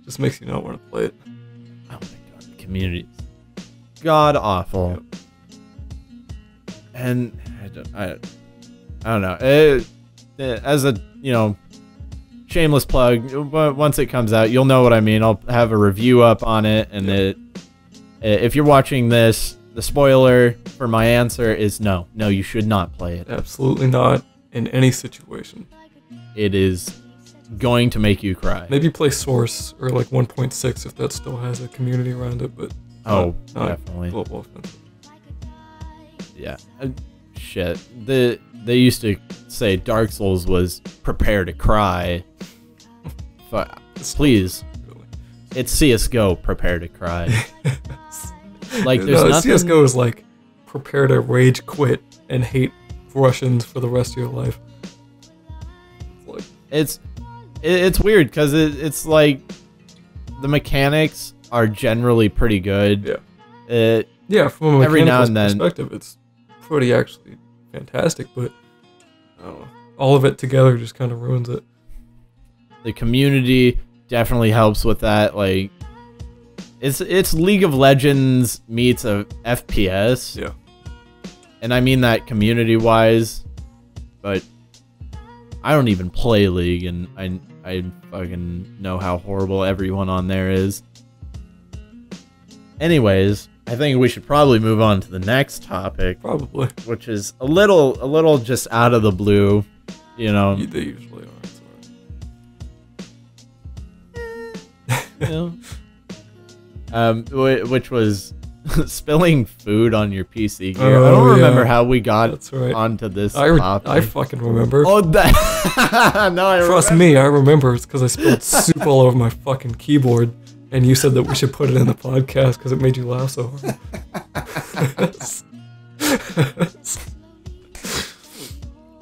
just makes you not want to play it. Oh my god, communities, god awful. And I don't, I, I don't know. It, it- as a you know, shameless plug. w- Once it comes out, you'll know what I mean. I'll have a review up on it, and it. If you're watching this, the spoiler for my answer is no. No, you should not play it. Absolutely not in any situation. It is going to make you cry. Maybe play Source or like 1.6 if that still has a community around it, but Oh, not definitely. global offensive. Yeah. Uh, shit. The they used to say Dark Souls was prepare to cry. Fu- please, Really. it's CS:GO. Prepare to cry. Like, there's no, nothing- CS:GO is like prepare to rage quit and hate Russians for the rest of your life. It's like It's it's weird because it, it's like the mechanics are generally pretty good. Yeah. It yeah, from a Every now and then- perspective, it's pretty actually fantastic, but know, all of it together just kind of ruins it. the community definitely helps with that. Like, it's it's League of Legends meets a FPS. Yeah. And I mean that community wise, but I don't even play League, and I I fucking know how horrible everyone on there is. Anyways, I think we should probably move on to the next topic, Probably. which is a little a little just out of the blue, you know. They usually are. You know? um, which was spilling food on your PC gear. I Oh, don't remember yeah. how we got right. onto this I. I fucking remember. oh, that. no, I Trust remember. me, I remember. It's because I spilled soup all over my fucking keyboard, and you said that we should put it in the podcast because it made you laugh so hard.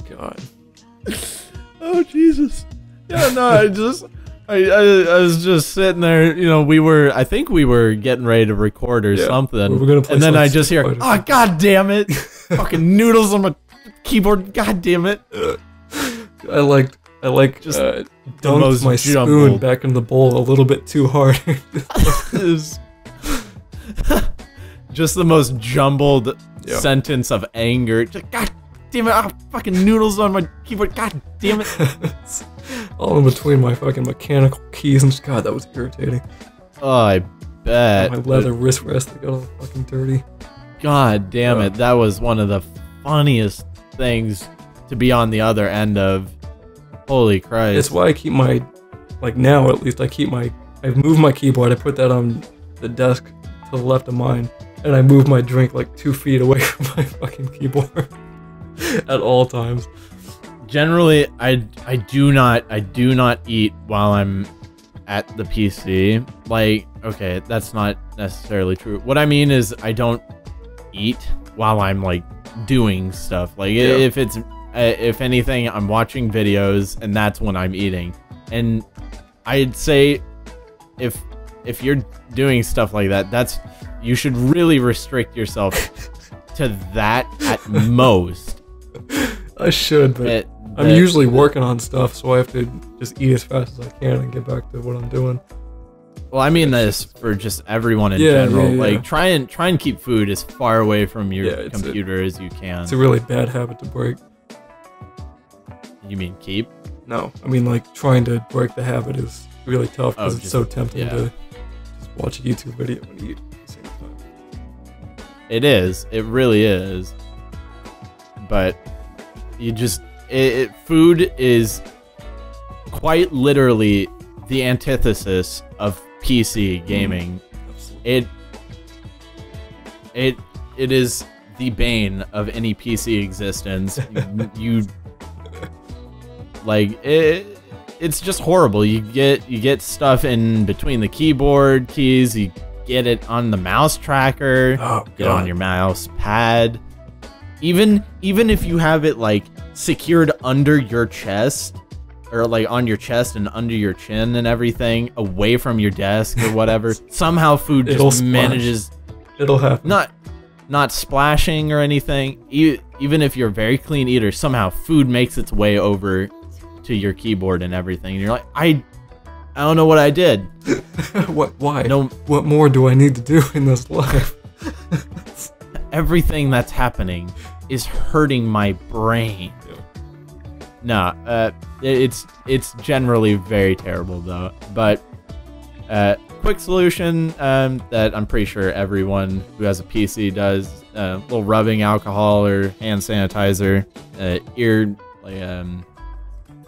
God. Oh Jesus. Yeah, no, I just. I, I, I was just sitting there, you know. We were, I think we were getting ready to record or Yeah, something, we were gonna play and then I just hear, Street "Oh Fighter." God damn it! Fucking noodles on my keyboard! God damn it!" I like, I like Just uh, the dunked most my spoon jumbled. back in the bowl a little bit too hard. is just the most jumbled Yeah. sentence of anger. Just, God damn it! Oh, fucking noodles on my keyboard. God damn it! All in between my fucking mechanical keys and God, that was irritating. Oh, I bet. my leather wrist rest they got all fucking dirty. God damn it! That was one of the funniest things to be on the other end of. Holy Christ! That's why I keep my, like now at least, I keep my, I move my keyboard, I put that on the desk to the left of mine, and I move my drink like two feet away from my fucking keyboard at all times. Generally I I do not I do not eat while I'm at the PC. Like, okay, that's not necessarily true. What I mean is I don't eat while I'm like doing stuff. Like Yeah. if it's uh, if anything I'm watching videos and that's when I'm eating. And I'd say if if you're doing stuff like that, that's you should really restrict yourself to that at most. I should, but It- I'm that- usually working on stuff, so I have to just eat as fast as I can and get back to what I'm doing. Well, I mean this for just everyone in Yeah, general. yeah, yeah. Like try and try and keep food as far away from your Yeah, it's a- computer as you can. It's a really bad habit to break. you mean keep? No, I mean like trying to break the habit is really tough because Oh, it's so tempting yeah. to just watch a YouTube video when you eat at the same time. It is. It really is. But you just it, it, food is quite literally the antithesis of PC gaming. Absolutely. It it it is the bane of any PC existence. you, you like it it's just horrible. You get you get stuff in between the keyboard keys, you get it on the mouse tracker, Oh get on your mouse pad. Even even if you have it like secured under your chest or like on your chest and under your chin and everything, away from your desk or whatever, somehow food It'll just splash. manages It'll happen. not not splashing or anything. E- even if you're a very clean eater, somehow food makes its way over to your keyboard and everything. And you're like, I I don't know what I did. what? Why? No What more do I need to do in this life? everything that's happening is hurting my brain. Nah, uh, it's it's generally very terrible though. But uh, quick solution um, that I'm pretty sure everyone who has a PC does: uh, little rubbing alcohol or hand sanitizer, uh, ear like um,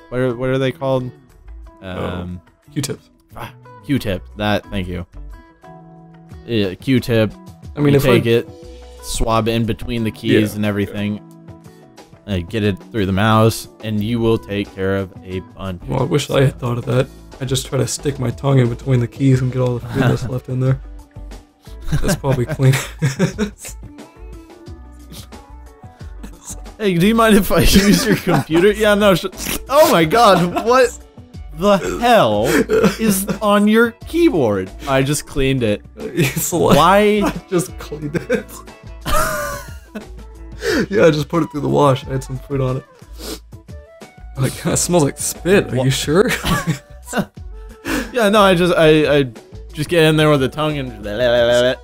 what are what are they called? Um, Q-tips. ah, Q-tip. That thank you. Yeah, Q-tip I mean, you if take I, it, swab in between the keys Yeah, and everything, uh, get it through the mouse, and you will take care of a bunch. well, I wish I had thought of that. I just try to stick my tongue in between the keys and get all the food that's left in there. That's probably clean. Hey, do you mind if I use your computer? yeah, no. Sh- oh my God, what the hell is on your keyboard? I just cleaned it. like, Why? I just cleaned it. yeah, I just put it through the wash. I had some food on it. Like, it smells like spit. Are Wha- you sure? Yeah, no. I just I I just get in there with the tongue and. I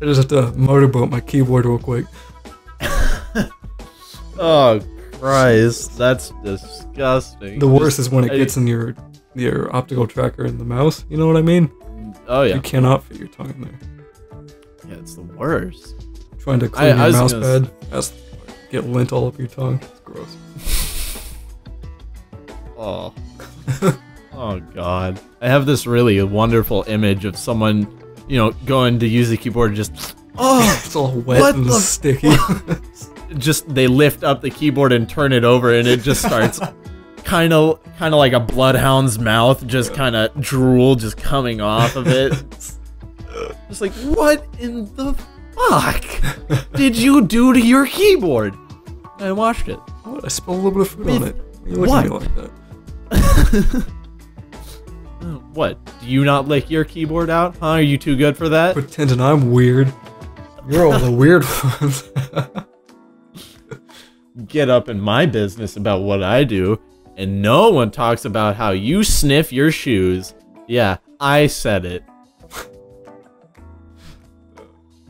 just have to motorboat my keyboard real quick. Oh Christ, that's disgusting. The worst is when it gets in your your optical tracker in the mouse. You know what I mean? Oh yeah, You cannot fit your tongue in there. Yeah, it's the worst. Trying to clean I your was mouse pad, that's get lint all up your tongue. It's gross. Oh. oh god. I have this really wonderful image of someone, you know, going to use the keyboard and just oh, It's all wet What and the- sticky. just they lift up the keyboard and turn it over and it just starts kind of kind of like a bloodhound's mouth just kind of drool just coming off of it. Just like what in the fuck did you do to your keyboard? I watched it. what? I spilled a little bit of food on it. Why you looking at me what? like that? Uh, What? Do you not lick your keyboard out? Huh? Are you too good for that? Pretending I'm weird. You're all the weird ones. get up in my business about what I do, and no one talks about how you sniff your shoes. Yeah, I said it.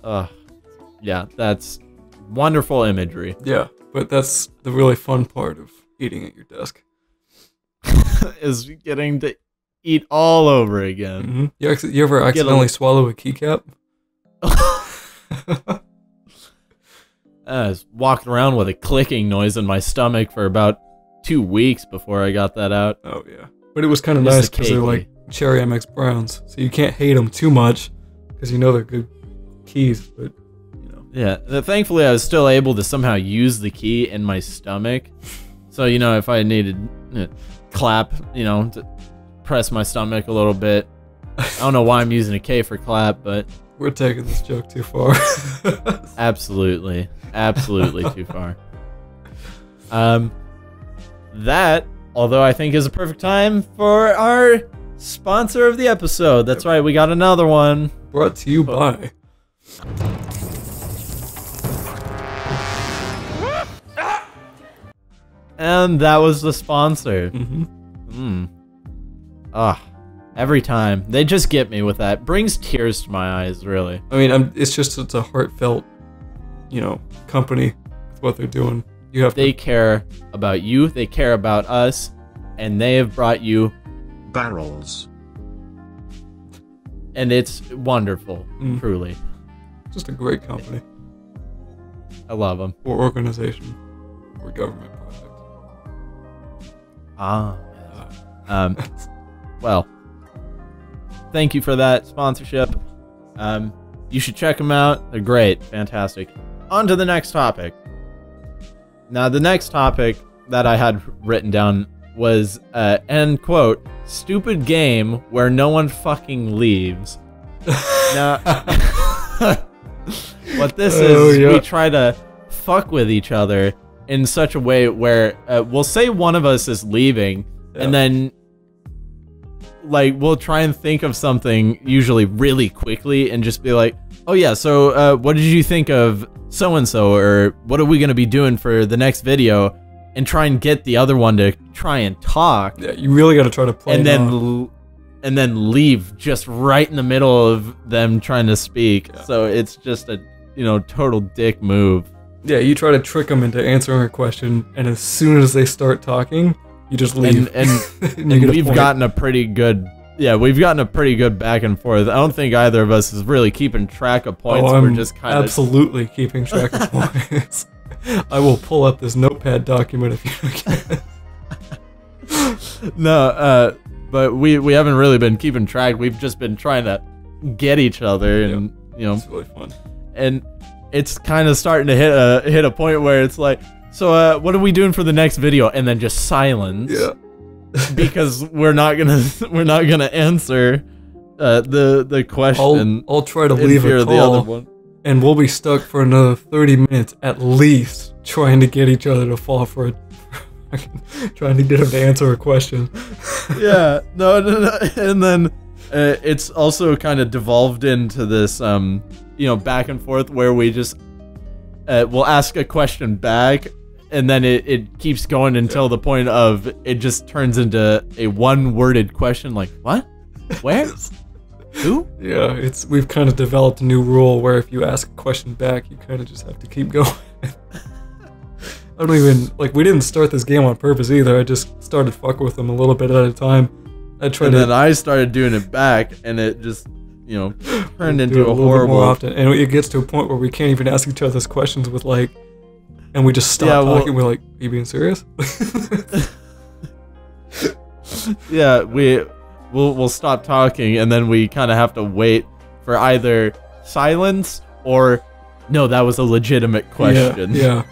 Ugh. Yeah, that's wonderful imagery. yeah, but that's the really fun part of eating at your desk. Is getting to eat all over again. hmm You, acc- you ever accidentally swallow a keycap? I was walking around with a clicking noise in my stomach for about two weeks before I got that out. Oh yeah, but it was kind of nice because they're like cherry MX Browns, so you can't hate them too much because you know they're good keys. But you know, Yeah, thankfully I was still able to somehow use the key in my stomach. So, you know, if I needed uh, clap, you know, to press my stomach a little bit. I don't know why I'm using a K for clap, but we're taking this joke too far. absolutely, absolutely too far. Um, that, although I think is a perfect time for our sponsor of the episode. That's right, we got another one. Brought to you by. And that was the sponsor. hmm Hmm. Ah, every time they just get me with that. Brings tears to my eyes, really. I mean, I'm, it's just it's a heartfelt, you know, company with what they're doing. You have They to. care about you. They care about us, and they have brought you, barrels, and it's wonderful. Mm. Truly, Just a great company I love them. or organization or government project. Ah. Um. Well, thank you for that sponsorship. Um, you should check them out. They're great, fantastic. On to the next topic. Now, the next topic that I had written down was uh, end quote stupid game where no one fucking leaves. Now, what this Oh, is, yeah. we try to fuck with each other in such a way where uh, we'll say one of us is leaving, Yeah. and then like we'll try and think of something usually really quickly and just be like, "Oh yeah, so uh, what did you think of so and so, or what are we gonna be doing for the next video?" And try and get the other one to try and talk, Yeah, you really got to try to play. and it then and then leave just right in the middle of them trying to speak. Yeah. So it's just a you know total dick move. yeah, you try to trick them into answering a question, and as soon as they start talking, you just leave. And and And and we've point. gotten a pretty good yeah we've gotten a pretty good back and forth i don't think either of us is really keeping track of points oh, we're just kind of absolutely keeping track of points. I will pull up this notepad document if you can. no uh but we we haven't really been keeping track we've just been trying to get each other and you know It's really fun. and it's kind of starting to hit a hit a point where it's like so uh what are we doing for the next video and then just silence Yeah. because we're not gonna we're not gonna answer uh the the I'll, question I'll try to leave a of the other call, one and we'll be stuck for another 30 minutes at least trying to get each other to fall for it. trying to get him to answer a question. yeah, no, no, no. And then uh, it's also kind of devolved into this, um, you know, back and forth where we just uh, we'll ask a question back, and then it, it keeps going until the point of it just turns into a one-worded question, like what, where, who? Yeah, it's we've kind of developed a new rule where if you ask a question back, you kind of just have to keep going. I don't even like we didn't start this game on purpose either. I just started fucking with them a little bit at a time. I tried And to then I started doing it back, and it just, you know, turned into a little horrible. more often, and it gets to a point where we can't even ask each other's questions with like, and we just stop Yeah, well- talking. we're like, "Are you being serious?" yeah, we we'll we'll stop talking and then we kind of have to wait for either silence or no, that was a legitimate question. Yeah, yeah.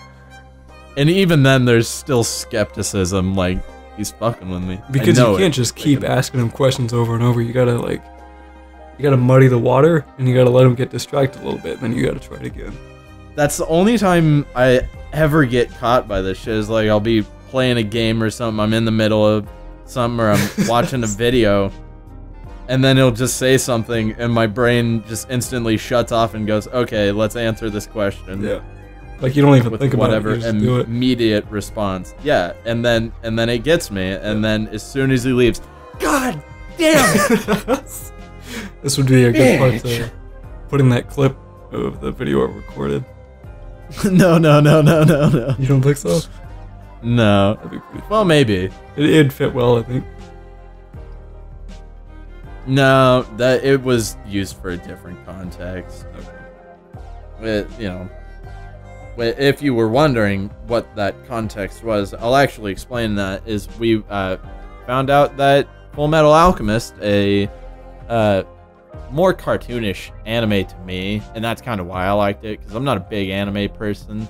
And even then there's still skepticism like he's fucking with me. Because you can't just keep Like, asking him questions over and over. You gotta like, you gotta muddy the water, and you gotta let him get distracted a little bit. and Then you gotta try it again. That's the only time I ever get caught by this shit is like I'll be playing a game or something, I'm in the middle of something or I'm watching a video and then it'll just say something and my brain just instantly shuts off and goes, "Okay, let's answer this question." Yeah. Like you don't even think about whatever it. You it. immediate response. Yeah, and then and then it gets me, and then as soon as he leaves, God damn it! this would be a good part to put in that clip of the video I recorded. no, no, no, no, no, no, You don't think so? no. That'd be pretty. Well, maybe. It, it'd fit well, I think. No, that it was used for a different context. Okay. It, you know, if you were wondering what that context was, I'll actually explain that. Is we uh, found out that Full Metal Alchemist, a uh, more cartoonish anime to me, and that's kind of why I liked it because I'm not a big anime person,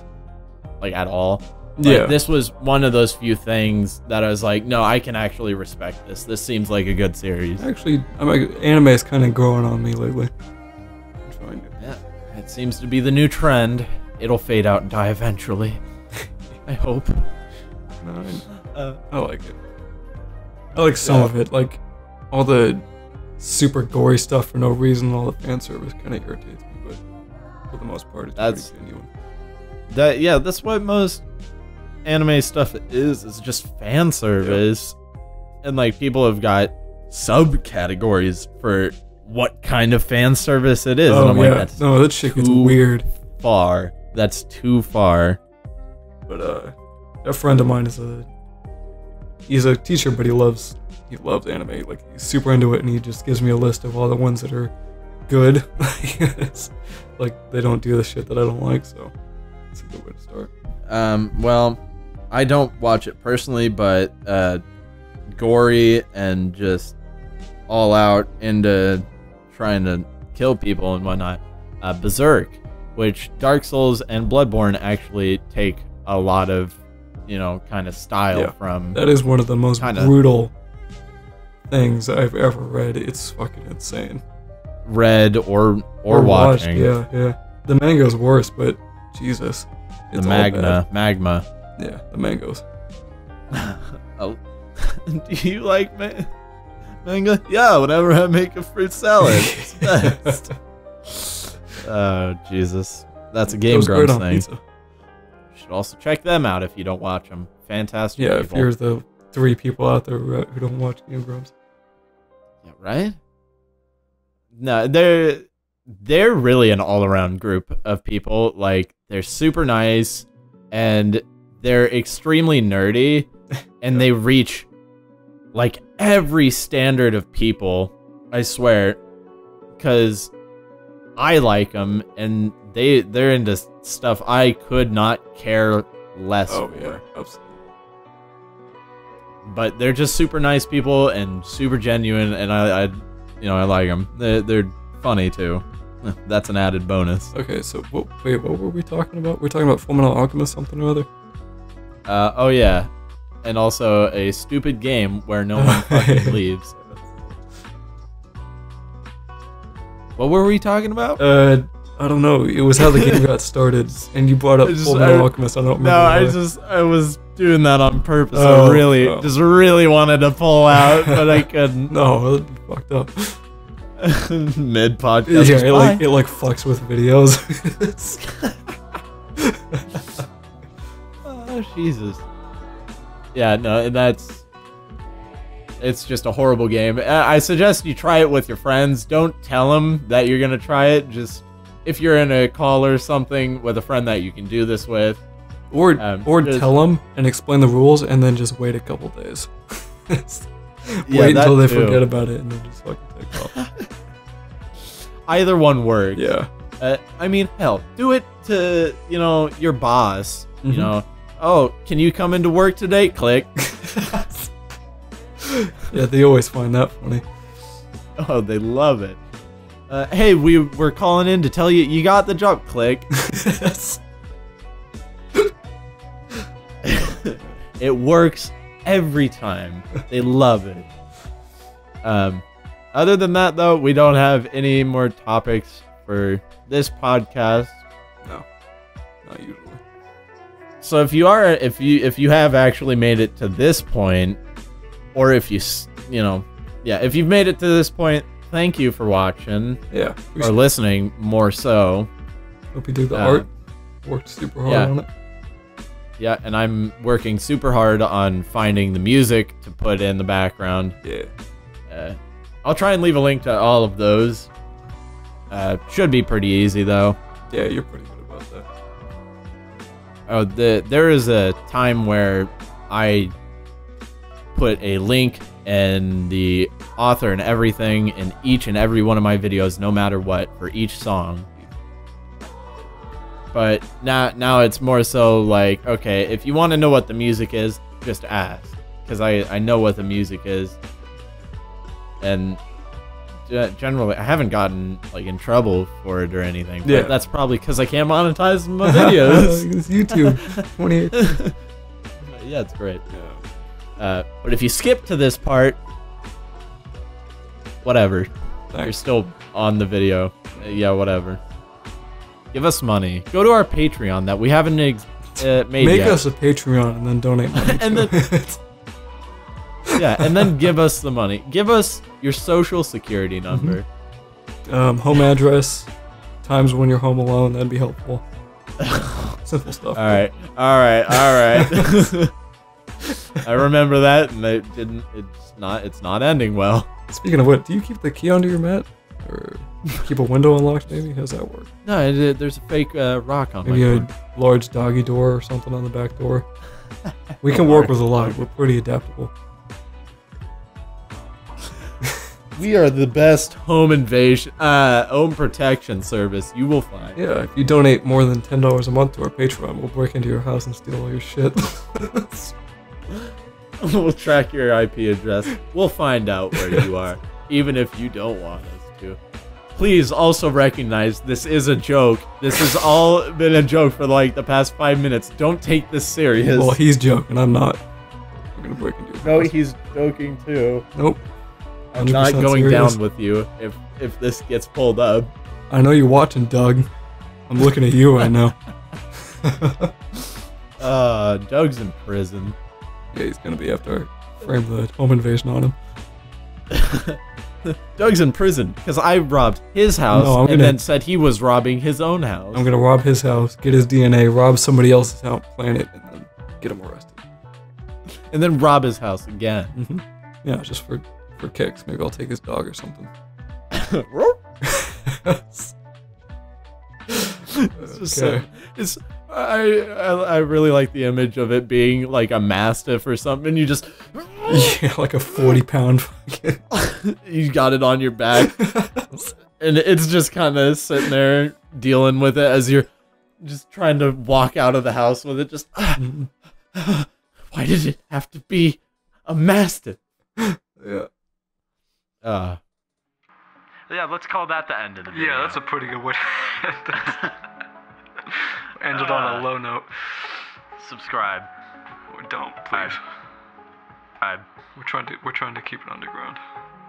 like at all. But Yeah. this was one of those few things that I was like, no, I can actually respect this. This seems like a good series. Actually, I'm like, anime is kind of growing on me lately. I'm trying to. Yeah, it seems to be the new trend. It'll fade out and die eventually. I hope. No, I, Uh, I like it. I like some Yeah. of it, like all the super gory stuff for no reason. All the fan service kind of irritates me, but for the most part, it's That's- pretty genuine. that yeah, that's what most anime stuff is. Is just fan service, and like people have got subcategories for what kind of fan service it is, and oh I'm yeah, like, that's no, that shit gets weird. far. That's too far. But uh, a friend of mine is a he's a teacher, but he loves he loves anime. Like he's super into it, and he just gives me a list of all the ones that are good. Like they don't do the shit that I don't like, so it's a good way to start. Um, well, I don't watch it personally, but uh, gory and just all out into trying to kill people and whatnot. Uh, Berserk, which Dark Souls and Bloodborne actually take a lot of, you know, kind of style Yeah. from. That is one of the most Kinda. brutal things I've ever read. It's fucking insane. read or or, watched, watching Yeah, yeah. The mango's worse, but Jesus, the magna magma. Yeah, the mangoes. Oh, Do you like ma- manga? Yeah, whenever I make a fruit salad, it's best. Oh Jesus, that's a Game Grumps thing. pizza. Should also check them out if you don't watch them. Fantastic. Yeah, if you're the three people out there who don't watch Game Grumps. Yeah, right? No, they're they're really an all-around group of people. Like they're super nice and they're extremely nerdy and they reach like every standard of people, I swear, cuz I like them and they they're into stuff I could not care less Oh for yeah, absolutely. but they're just super nice people and super genuine, and I, I you know, I like them. They're, they're funny too. That's an added bonus. Okay, so what, wait, what were we talking about? We're talking about Fullmetal Alchemist, something or other. Uh, oh yeah, and also a stupid game where no one fucking leaves. What were we talking about? Uh, I don't know. It was how the game got started, and you brought up I just- Fullmetal I- Alchemist. I don't remember. No, I why. just I was doing that on purpose. Oh, I really oh. just really wanted to pull out, but I couldn't. no, that fucked up. Mid podcast. yeah, it like it like fucks with videos. Oh Jesus. Yeah, no, and that's it's just a horrible game. I I suggest you try it with your friends. Don't tell them that you're gonna try it. Just if you're in a call or something with a friend that you can do this with. or Um, or just- tell them and explain the rules, and then just wait a couple days. Yeah, wait until they too. forget about it, and then just fucking take off. Either one works. yeah. Uh, I mean, hell, do it to you know your boss. Mhm. You know, oh, can you come into work today? Click. yeah, they always find that funny. Oh, they love it. Uh, hey, we were calling in to tell you you got the job. Click. it works every time. They love it. Um, other than that, though, we don't have any more topics for this podcast. no, not usually. So if you are, if you if you have actually made it to this point, or if you you know, yeah, if you've made it to this point, thank you for watching Yeah, or should listening. More so, hope you do the uh, art. Worked super hard yeah. on it. yeah. And I'm working super hard on finding the music to put in the background. Yeah. Uh, I'll try and leave a link to all of those. Uh, should be pretty easy though. Yeah, you're pretty good about that. Oh, the there is a time where I put a link and the author and everything in each and every one of my videos, no matter what, for each song. but now now it's more so like okay, if you want to know what the music is, just ask because I I know what the music is, and generally I haven't gotten like in trouble for it or anything. But Yeah. that's probably because I can't monetize my videos. it's YouTube 28. yeah, it's great. Uh, but if you skip to this part, whatever. You're still on the video. Uh, yeah, whatever. Give us money. Go to our Patreon that we haven't ex- uh, made Make yet. us a Patreon and then donate money. And then- yeah, and then give us the money. Give us your social security Mm-hmm. number. um, home address, times when you're home alone. That'd be helpful. Simple stuff. All right, all right, all right. I remember that, and it didn't. It's not. It's not ending well. Speaking of what, do you keep the key under your mat, or keep a window unlocked? Maybe how's that work? No, it, it- there's a fake uh, rock on Maybe a door. large doggy door or something on the back door. We can work with a lot. We're pretty adaptable. We are the best home invasion, uh, home protection service you will find. Yeah, if you donate more than ten dollars a month to our Patreon, we'll break into your house and steal all your shit. we'll track your IP address. We'll find out where you are, even if you don't want us to. Please also recognize this is a joke. This has all been a joke for like the past five minutes. Don't take this serious. well, he's joking. I'm not. I'm gonna break into your no, he's joking too. Nope. I'm not going serious. down with you if if this gets pulled up. I know you're watching, Doug. I'm looking at you right now. Uh, Doug's in prison. Yeah, he's gonna be after I frame the home invasion on him. Doug's in prison because I robbed his house No, I'm and gonna- then said he was robbing his own house. I'm gonna rob his house, get his DNA, rob somebody else's house, plant it, and then get him arrested. and then rob his house again. hmm Yeah, just for for kicks. Maybe I'll take his dog or something. It's just so- Okay. it's I, I I really like the image of it being like a mastiff or something. You just yeah, like a 40 pound fucking. you got it on your back, and it's just kind of sitting there dealing with it as you're just trying to walk out of the house with it. Just Mhm. why did it have to be a mastiff? yeah. Uh, yeah, let's call that the end of the video. Yeah, that's a pretty good way to end it. Ended on a uh, low note. subscribe. Or don't, please. I We're trying to we're trying to keep it underground.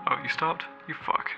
Oh, you stopped? You fuck.